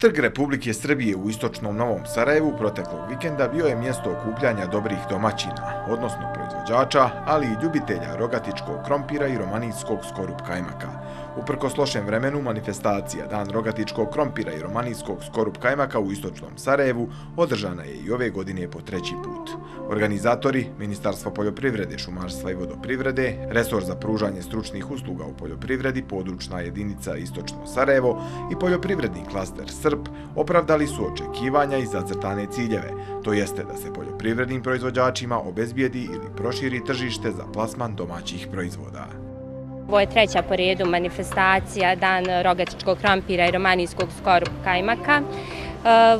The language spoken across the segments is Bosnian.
Trg Republike Srbije u istočnom Novom Sarajevu proteklog vikenda bio je mjesto okupljanja dobrih domaćina, odnosno proizvođača, ali i ljubitelja rogatičkog krompira i romanijskog skorup kajmaka. Uprko slošem vremenu, manifestacija Dan rogatičkog krompira i romanijskog skorup kajmaka u istočnom Sarajevu održana je i ove godine po treći put. Organizatori, Ministarstvo poljoprivrede, šumarstva i vodoprivrede, Resor za pružanje stručnih usluga u poljoprivredi, područna jedinica Istočno Sarajevo i poljoprivredni klaster Srp opravdali su očekivanja i zacrtane ciljeve, to jeste da se poljoprivrednim proizvođačima obezbijedi ili proširi tržište za plasman domaćih proizvoda. Ovo je treća po redu manifestacija Dan rogatičkog krampira i romanijskog skorup kajmaka. E,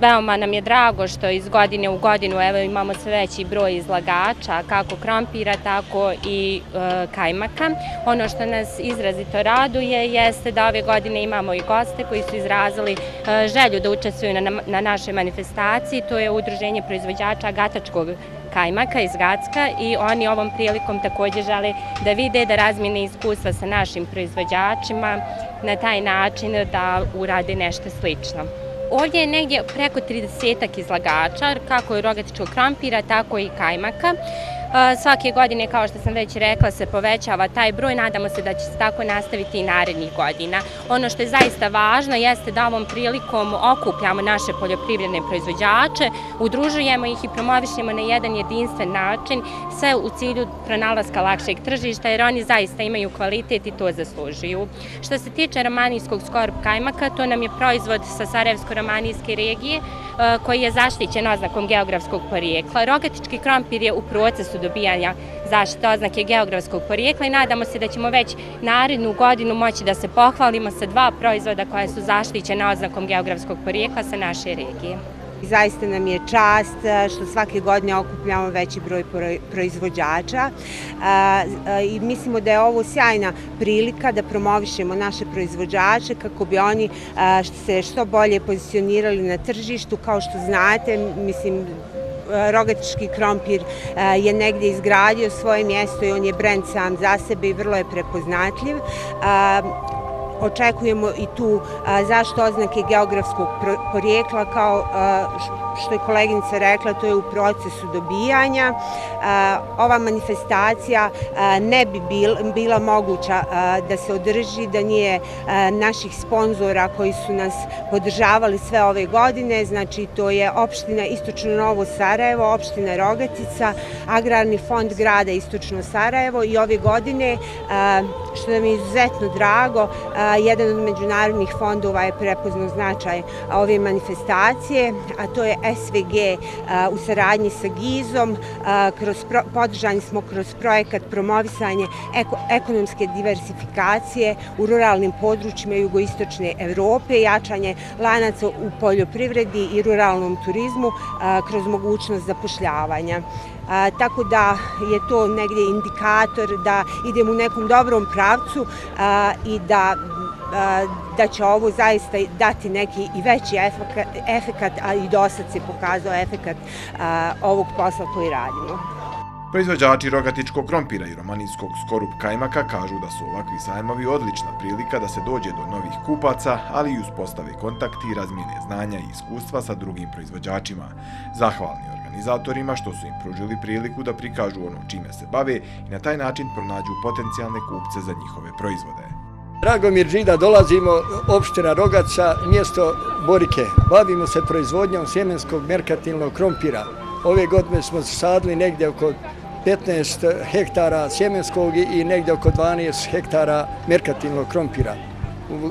veoma nam je drago što iz godine u godinu evo, imamo sve veći broj izlagača, kako krampira, tako i e, kajmaka. Ono što nas izrazito raduje jeste da ove godine imamo i goste koji su izrazili e, želju da učestvuju na, na našoj manifestaciji. To je udruženje proizvođača gatačkog kajmaka iz Gacka i oni ovom prilikom također žele da vide da razmine iskustva sa našim proizvođačima na taj način da urade nešto slično. Ovdje je negdje preko 30 izlagača, kako je rogatičkog krampira, tako i kajmaka. Svake godine, kao što sam već rekla, se povećava taj broj. Nadamo se da će se tako nastaviti i narednih godina. Ono što je zaista važno jeste da ovom prilikom okupljamo naše poljoprivredne proizvođače, udružujemo ih i promovišemo na jedan jedinstven način, sve u cilju pronalaska lakšeg tržišta, jer oni zaista imaju kvalitet i to zaslužuju. Što se tiče romanijskog skorb kajmaka, to nam je proizvod sa Sarajevsko-romanijske regije, E, koji je zaštićen oznakom geografskog porijekla. Rogatički krompir je u procesu dobijanja zaštite oznake geografskog porijekla i nadamo se da ćemo već narednu godinu moći da se pohvalimo sa dva proizvoda koja su zaštićena oznakom geografskog porijekla sa naše regije. Zaista nam je čast eh, što svake godine okupljamo veći broj proizvođača eh, eh, i mislimo da je ovo sjajna prilika da promovišemo naše proizvođače kako bi oni se što bolje pozicionirali na tržištu. Kao što znate, mislim, rogatički krompir je negdje izgradio svoje mjesto i on je brend sam za sebe i vrlo je prepoznatljiv očekujemo i tu zašto oznake geografskog porijekla kao što je koleginica rekla, to je u procesu dobijanja. E, ova manifestacija e, ne bi bila moguća e, da se održi, da nije naših sponzora koji su nas podržavali sve ove godine, znači to je opština Istočno Novo Sarajevo, opština Rogatica, Agrarni fond grada Istočno Sarajevo i ove godine, što nam je izuzetno drago, jedan od međunarodnih fondova je prepoznao značaj ove manifestacije, a to je SVG eh, u saradnji sa GIZ-om. Eh, podržani smo kroz projekat promovisanje ekonomske diversifikacije u ruralnim područjima jugoistočne Evrope, jačanje lanaca u poljoprivredi i ruralnom turizmu eh, kroz mogućnost zapošljavanja. Tako da je to negdje indikator da idemo u nekom dobrom pravcu i da da će ovo zaista dati neki i veći efekat, a i dosad se pokazao efekat ovog posla koji radimo. Proizvođači rogatičkog krompira i romanijskog skorup kajmaka kažu da su ovakvi sajmovi odlična prilika da se dođe do novih kupaca, ali i uspostave kontakti i znanja i iskustva sa drugim proizvođačima. Zahvalni organizatorima što su im pružili priliku da prikažu ono čime se bave i na taj način pronađu potencijalne kupce za njihove proizvode. Dragomir Žida, dolazimo opština Rogaca, mjesto Borike. Bavimo se proizvodnjom sjemenskog merkatilnog krompira. Ove godine smo sadili negdje oko 15 hektara sjemenskog i negdje oko 12 hektara merkatilnog krompira.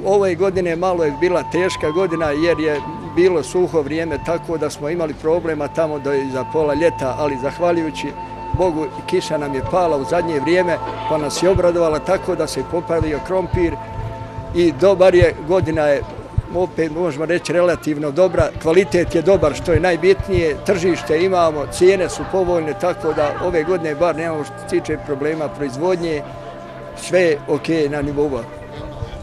U godine malo je bila teška godina jer je bilo suho vrijeme tako da smo imali problema tamo do za pola ljeta, ali zahvaljujući Bogu kiša nam je pala u zadnje vrijeme pa nas je obradovala tako da se popravio krompir i dobar je, godina je opet možemo reći relativno dobra, kvalitet je dobar što je najbitnije, tržište imamo, cijene su povoljne tako da ove godine bar nemamo što tiče problema proizvodnje, sve je ok na nivou.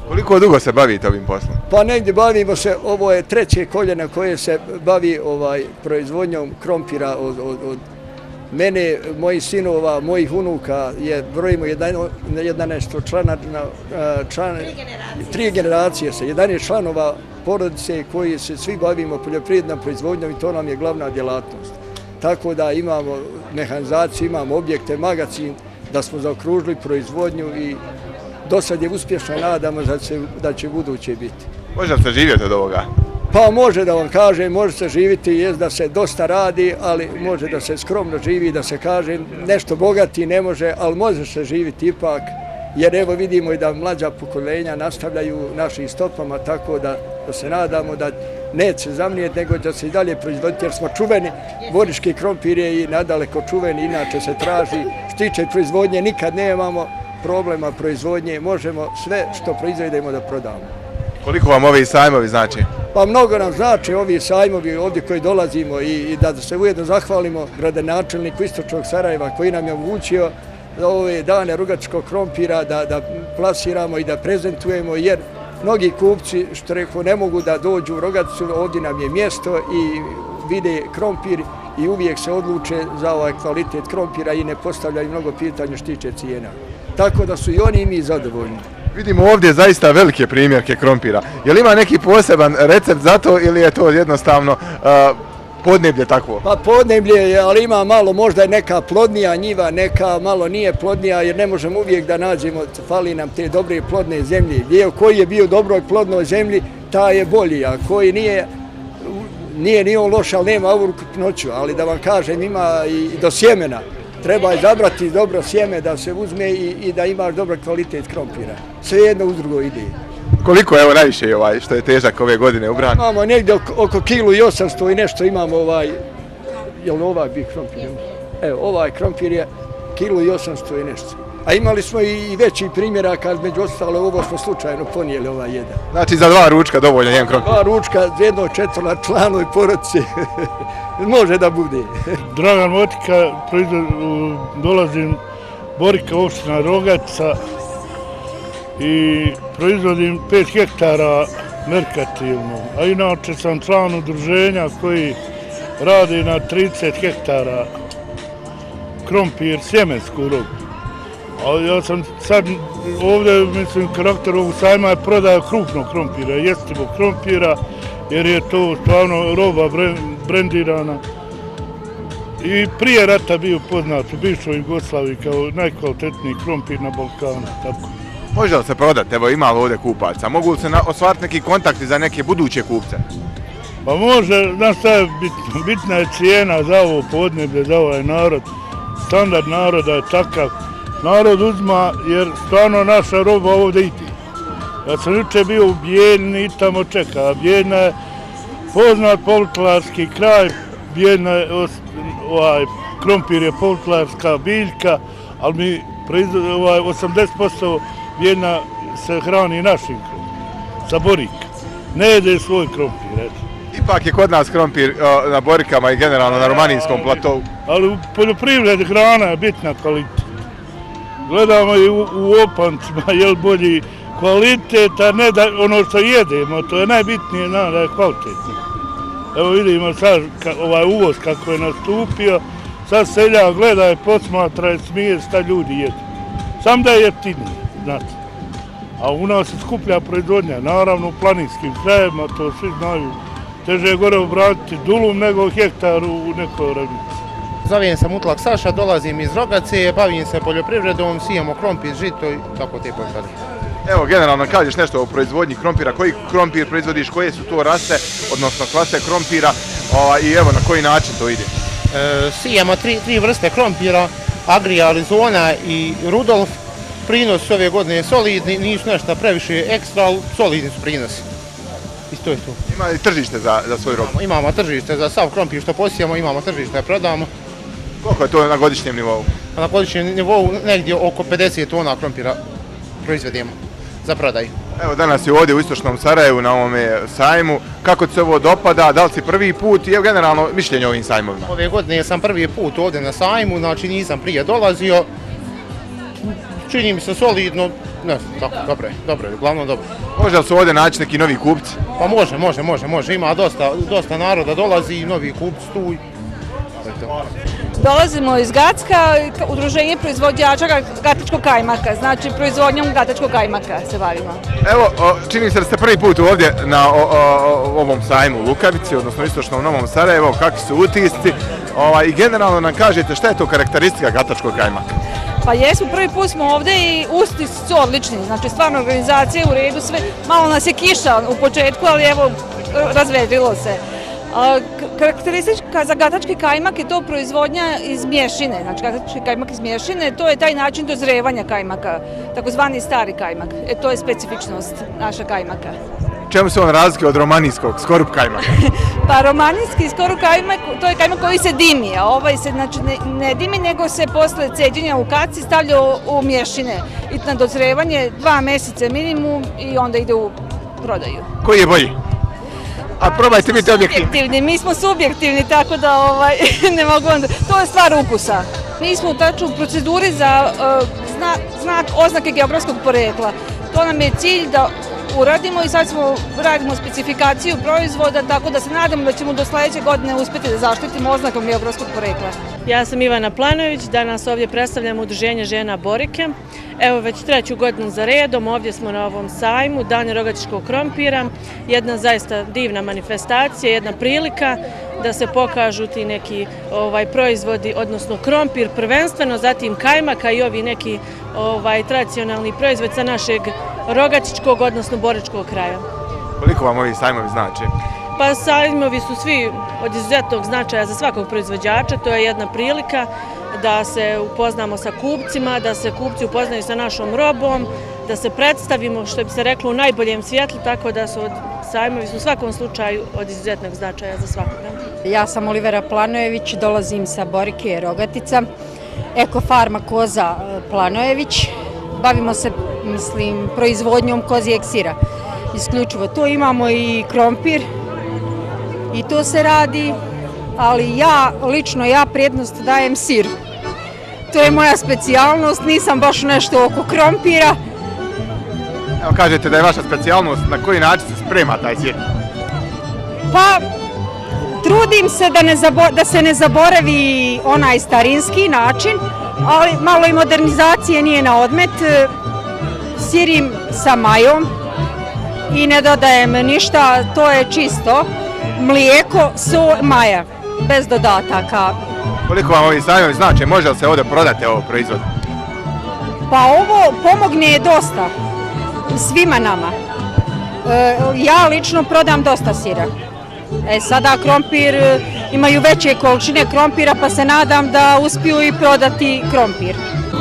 Koliko dugo se bavite ovim poslom? Pa negdje bavimo se, ovo je treće koljena koje se bavi ovaj proizvodnjom krompira od, od, od Mene, mojih sinova, mojih unuka je brojimo 11 člana, član, tri generacije se, 11 članova porodice koji se svi bavimo poljoprivrednom proizvodnjom i to nam je glavna djelatnost. Tako da imamo mehanizaciju, imamo objekte, magazin, da smo zaokružili proizvodnju i do sad je uspješno, nadamo da će, da će buduće biti. Može se živjeti od ovoga? Pa može da vam kaže, može se živiti, jest da se dosta radi, ali može da se skromno živi, da se kaže nešto bogati ne može, ali može se živiti ipak, jer evo vidimo i da mlađa pokolenja nastavljaju našim stopama, tako da, da se nadamo da neće zamnijeti, nego da se i dalje proizvoditi, jer smo čuveni, voriški krompir je i nadaleko čuveni, inače se traži, stiče proizvodnje, nikad nemamo problema proizvodnje, možemo sve što proizvedemo da prodamo. Koliko vam ovi sajmovi znači? Pa mnogo nam znači ovi sajmovi ovdje koji dolazimo i, da se ujedno zahvalimo gradonačelniku Istočnog Sarajeva koji nam je omogućio za ove dane rugačkog krompira da, da plasiramo i da prezentujemo jer mnogi kupci što rekao ne mogu da dođu u rogacu, ovdje nam je mjesto i vide krompir i uvijek se odluče za ovaj kvalitet krompira i ne postavljaju mnogo pitanja što tiče cijena. Tako da su i oni i mi zadovoljni. Vidimo ovdje zaista velike primjerke krompira. Je li ima neki poseban recept za to ili je to jednostavno uh, podneblje takvo? Pa podneblje je, ali ima malo, možda je neka plodnija njiva, neka malo nije plodnija, jer ne možemo uvijek da nađemo, fali nam te dobre plodne zemlje. Gdje koji je bio dobroj plodnoj zemlji, ta je bolji, a koji nije, nije ni on loš, ali nema ovu noću, ali da vam kažem, ima i do sjemena treba izabrati dobro sjeme da se uzme i, i da imaš dobar kvalitet krompira. Sve jedno uz drugo ide. Koliko je ovo najviše je ovaj, što je težak ove godine u branu? Imamo negdje oko, oko kilu i osamsto i nešto imamo ovaj, jel ovaj bi krompir? Evo, ovaj krompir je kilu i osamsto i nešto. A imali smo i veći primjera kad među ostalo ovo smo slučajno ponijeli ovaj jedan. Znači za dva ručka dovoljno jedan krompir? Dva ručka, jedno četvrna članoj porodci. Može da bude. Dragan Motika, dolazim Borika opština Rogaca i proizvodim 5 hektara merkatilno. A inače sam član udruženja koji radi na 30 hektara krompir sjemensku rogu. Ali ja sam sad ovdje, mislim, karakter ovog sajma je prodaja krupnog krompira, jestivog krompira, jer je to stvarno roba brendirana. I prije rata bio poznat u bivšoj Jugoslaviji kao najkvalitetniji krompir na Balkanu. Tako. Može li se prodati? Evo ima li ovdje kupaca? Mogu li se osvarati neki kontakti za neke buduće kupce? Pa može, znaš šta je bitno? Bitna je cijena za ovo podneblje, za ovaj narod. Standard naroda je takav narod uzma jer stvarno naša roba ovdje ide. Ja sam juče bio u Bijeljni i tamo čeka. Bijeljna je poznat polklarski kraj, Bijeljna je ovaj, krompir je polklarska biljka, ali mi ovaj, 80% Bijeljna se hrani našim krompirom, sa borika. Ne jede svoj krompir, eto. Ipak je kod nas krompir na borikama i generalno na romanijskom platovu. Ali u poljoprivredi hrana je bitna kvalitet gledamo i u, u opancima, je li bolji kvalitet, a ne da ono što jedemo, to je najbitnije, nam da je kvalitetno. Evo vidimo sad ka, ovaj uvoz kako je nastupio, sad selja gleda i posmatra i smije šta ljudi jedu. Sam da je jeftinije, znate. A u nas se skuplja proizvodnja, naravno u planinskim krajevima, to svi znaju. Teže je gore obratiti dulum nego hektar u nekoj ravnici. Zovem se Mutlak Saša, dolazim iz Rogace, bavim se poljoprivredom, sijemo krompir, žito i tako te pošali. Evo, generalno, kažeš nešto o proizvodnji krompira, koji krompir proizvodiš, koje su to raste, odnosno klase krompira i evo, na koji način to ide? E, sijemo tri, tri vrste krompira, Agri, Arizona i Rudolf. Prinos ove godine je solidni, nisu nešto previše ekstra, ali solidni su prinosi. I to je to. Ima li tržište za, za svoj rob? Imamo, imamo tržište za sav krompir što posijemo, imamo tržište da prodamo. Koliko je to na godišnjem nivou? Na godišnjem nivou negdje oko 50 tona krompira proizvedemo za prodaj. Evo danas je ovdje u Istočnom Sarajevu na ovome sajmu. Kako ti se ovo dopada? Da li si prvi put i evo generalno mišljenje o ovim sajmovima? Ove godine sam prvi put ovdje na sajmu, znači nisam prije dolazio. Čini mi se solidno, ne tako, dobro je, dobro je, uglavnom dobro. Može li se ovdje naći neki novi kupci? Pa može, može, može, može, ima dosta, dosta naroda dolazi i novi kupci tu. Eto. Dolazimo iz Gatska, udruženje proizvodjača gatačkog kajmaka, znači proizvodnjom gatačkog kajmaka se bavimo. Evo, čini se da ste prvi put ovdje na ovom sajmu u Lukavici, odnosno istočnom Novom Sarajevo, kakvi su utisci ovaj, i generalno nam kažete šta je to karakteristika gatačkog kajmaka? Pa jesmo, prvi put smo ovdje i usti su odlični, znači stvarno organizacija u redu, sve, malo nas je kiša u početku, ali evo, razvedrilo se. Karakteristika za gatački kajmak je to proizvodnja iz mješine, znači gatački kajmak iz mješine, to je taj način dozrevanja kajmaka, takozvani stari kajmak. E, to je specifičnost naša kajmaka. Čemu se on razlike od romanijskog, skorup kajmaka? pa romanijski skorup kajmak, to je kajmak koji se dimi, a ovaj se znači, ne, ne dimi, nego se posle ceđenja u kaci stavlja u, u mješine. I na dozrevanje dva mjeseca minimum i onda ide u prodaju. Koji je bolji? A probajte biti objektivni. Mi smo subjektivni, tako da ovaj, ne mogu onda... To je stvar ukusa. Mi smo u taču proceduri za uh, znak, znak oznake geografskog porekla. To nam je cilj da uradimo i sad smo radimo specifikaciju proizvoda, tako da se nadamo da ćemo do sljedeće godine uspjeti da zaštitimo oznakom geografskog porekla. Ja sam Ivana Planović, danas ovdje predstavljam udruženje žena Borike. Evo već treću godinu za redom, ovdje smo na ovom sajmu, Dan rogačkog krompira, jedna zaista divna manifestacija, jedna prilika da se pokažu ti neki ovaj proizvodi, odnosno krompir prvenstveno, zatim kajmaka i ovi neki ovaj tradicionalni proizvod sa našeg rogačičkog, odnosno boričkog kraja. Koliko vam ovi sajmovi znači? Pa sajmovi su svi od izuzetnog značaja za svakog proizvođača, to je jedna prilika da se upoznamo sa kupcima, da se kupci upoznaju sa našom robom, da se predstavimo, što bi se reklo, u najboljem svijetlu, tako da su od sajmovi su u svakom slučaju od izuzetnog značaja za svakoga. Ja sam Olivera Planojević, dolazim sa Borike Rogatica, Ekofarma Koza e, Planojević. Bavimo se, mislim, proizvodnjom kozijeg sira. Isključivo to imamo i krompir i to se radi, ali ja, lično ja prednost dajem sir. To je moja specijalnost, nisam baš nešto oko krompira. Evo kažete da je vaša specijalnost, na koji način se sprema taj sir? Pa, trudim se da, ne da se ne zaboravi onaj starinski način, ali malo i modernizacije nije na odmet. Sirim sa majom i ne dodajem ništa, to je čisto. Mlijeko, so, maja, bez dodataka. Koliko vam ovi sajmovi znači? Može li se ovdje prodati ovo proizvod? Pa ovo pomogne dosta svima nama. E, ja lično prodam dosta sira. E sada krompir, e, imaju veće količine krompira pa se nadam da uspiju i prodati krompir.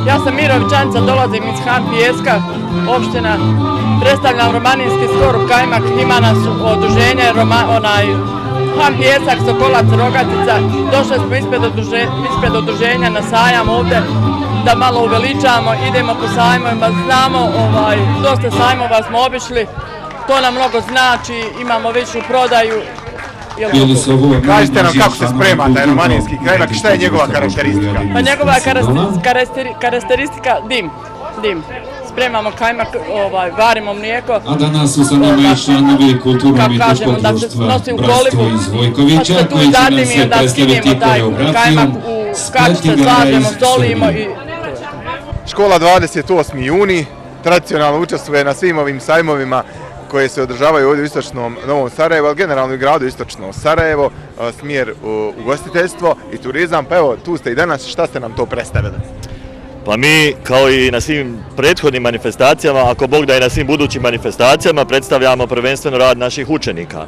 Ja sam Mirovićanca, dolazim iz Hampijeska, opština, predstavljam romaninski skorup kajmak, ima nas oduženje, onaj, Han Pijesak, Sokolac, Rogatica, došli smo ispred, oduže, ispred oduženja na sajam ovde, da malo uveličamo, idemo po sajmovima, znamo, ovaj, dosta sajmova smo obišli, to nam mnogo znači, imamo veću prodaju, Kažite nam kako se sprema taj romanijski krajnak i šta je njegova karakteristika? Pa njegova karakteristika dim, dim. Spremamo kajmak, ovaj, varimo mlijeko. A danas su sa nama i članovi kulturno-mitečkog društva Bratstvo iz Vojkovića, koji će nam se predstaviti koreografijom Spletigara iz Solimo. Škola 28. juni tradicionalno učestvuje na svim ovim sajmovima koje se održavaju ovdje u istočnom Novom Sarajevu, ali generalno i gradu istočno Sarajevo, e, smjer ugostiteljstvo i turizam. Pa evo, tu ste i danas, šta ste nam to predstavili? Pa mi, kao i na svim prethodnim manifestacijama, ako Bog da i na svim budućim manifestacijama, predstavljamo prvenstveno rad naših učenika.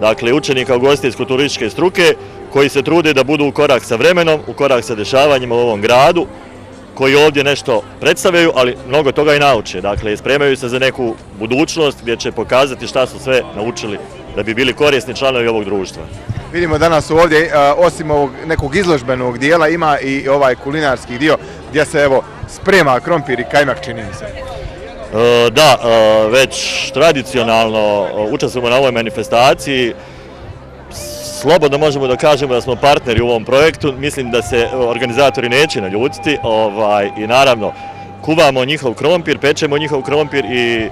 Dakle, učenika ugostiteljsko-turističke struke koji se trude da budu u korak sa vremenom, u korak sa dešavanjima u ovom gradu, koji ovdje nešto predstavljaju, ali mnogo toga i nauče. Dakle, spremaju se za neku budućnost gdje će pokazati šta su sve naučili da bi bili korisni članovi ovog društva. Vidimo danas ovdje, osim ovog nekog izložbenog dijela, ima i ovaj kulinarski dio gdje se evo sprema krompir i kajmak čini se. E, da, e, već tradicionalno učestvujemo na ovoj manifestaciji, slobodno možemo da kažemo da smo partneri u ovom projektu. Mislim da se organizatori neće naljutiti ovaj, i naravno kuvamo njihov krompir, pečemo njihov krompir i e,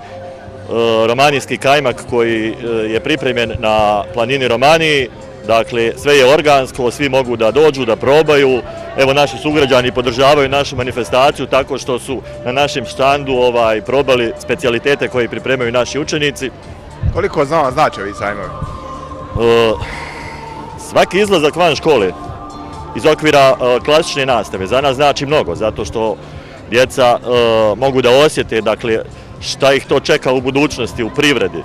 romanijski kajmak koji e, je pripremljen na planini Romaniji Dakle, sve je organsko, svi mogu da dođu, da probaju. Evo, naši sugrađani podržavaju našu manifestaciju tako što su na našem štandu ovaj, probali specialitete koje pripremaju naši učenici. Koliko znači ovi sajmovi? E, svaki izlazak van škole iz okvira e, klasične nastave za nas znači mnogo, zato što djeca e, mogu da osjete dakle, šta ih to čeka u budućnosti, u privredi. E,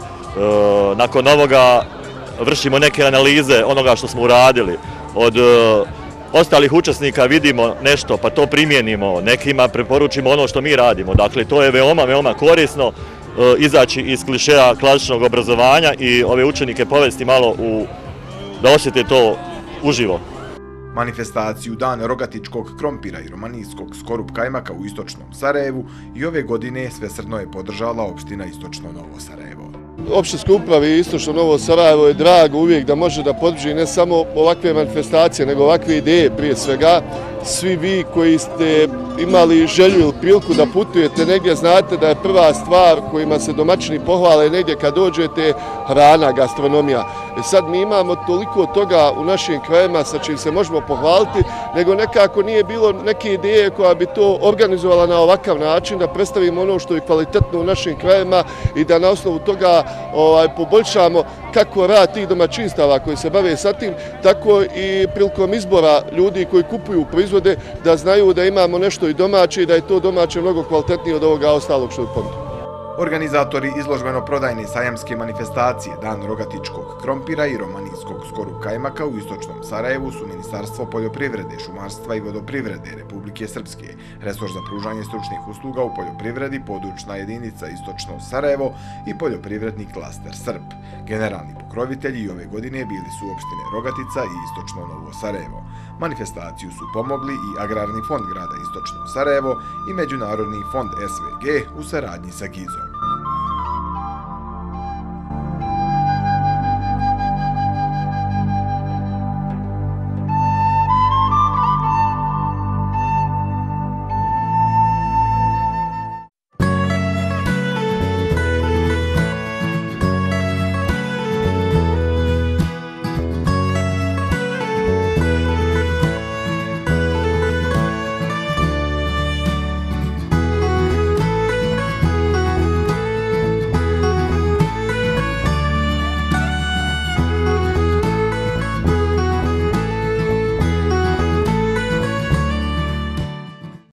nakon ovoga vršimo neke analize onoga što smo uradili. Od ostalih učesnika vidimo nešto, pa to primjenimo, nekima preporučimo ono što mi radimo. Dakle, to je veoma, veoma korisno. Izaći iz klišeja klasičnog obrazovanja i ove učenike povesti malo u, da osjete to uživo. Manifestaciju Dan rogatičkog krompira i romanijskog skorup kajmaka u istočnom Sarajevu i ove godine svesrdno je podržala opština Istočno Novo Sarajevo. Opštinske uprave Istočno Novo Sarajevo je drago uvijek da može da podrži ne samo ovakve manifestacije, nego ovakve ideje prije svega. Svi vi koji ste imali želju ili priliku da putujete negdje, znate da je prva stvar kojima se domaćini pohvale negdje kad dođete hrana, gastronomija. E sad mi imamo toliko toga u našim krajima sa čim se možemo pohvaliti, nego nekako nije bilo neke ideje koja bi to organizovala na ovakav način, da predstavimo ono što je kvalitetno u našim krajima i da na osnovu toga ovaj, poboljšamo kako rad tih domaćinstava koji se bave sa tim, tako i prilikom izbora ljudi koji kupuju proizvode, da znaju da imamo nešto i domaće i da je to domaće mnogo kvalitetnije od ovoga ostalog što je ponudu. Organizatori izložbeno-prodajne sajamske manifestacije Dan rogatičkog krompira i romanijskog skoru kajmaka u istočnom Sarajevu su Ministarstvo poljoprivrede, šumarstva i vodoprivrede Republike Srpske, resor za pružanje stručnih usluga u poljoprivredi, područna jedinica istočno Sarajevo i poljoprivredni klaster Srp. Generalni pokrovitelji ove godine bili su opštine Rogatica i istočno Novo Sarajevo. Manifestaciju su pomogli i Agrarni fond grada istočno Sarajevo i Međunarodni fond SVG u saradnji sa GIZom.